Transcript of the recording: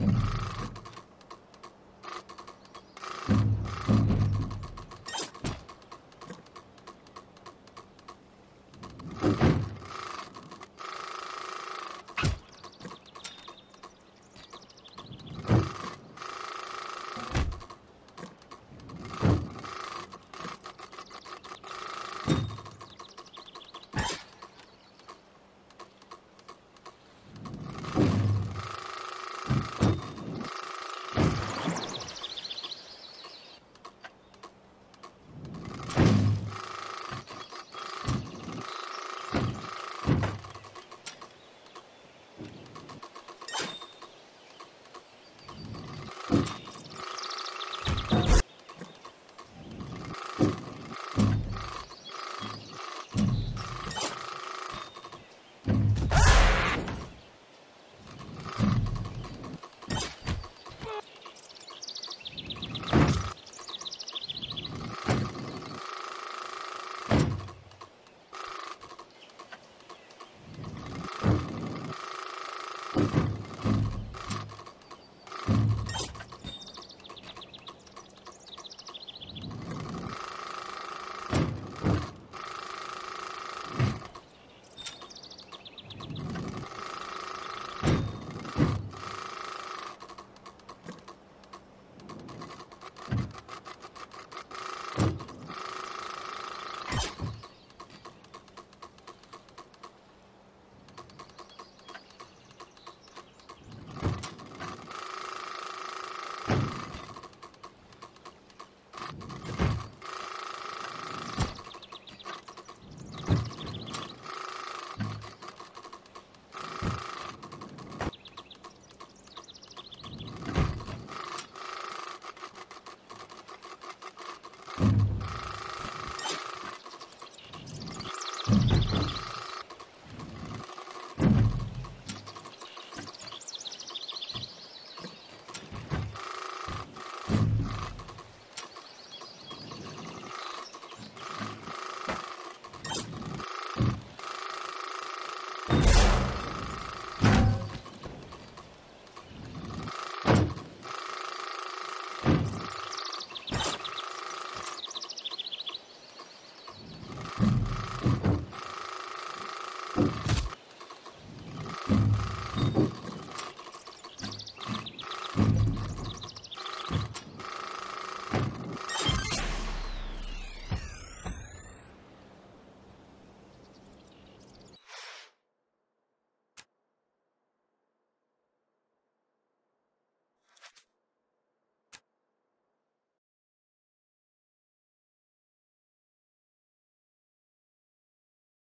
Mm-hmm. you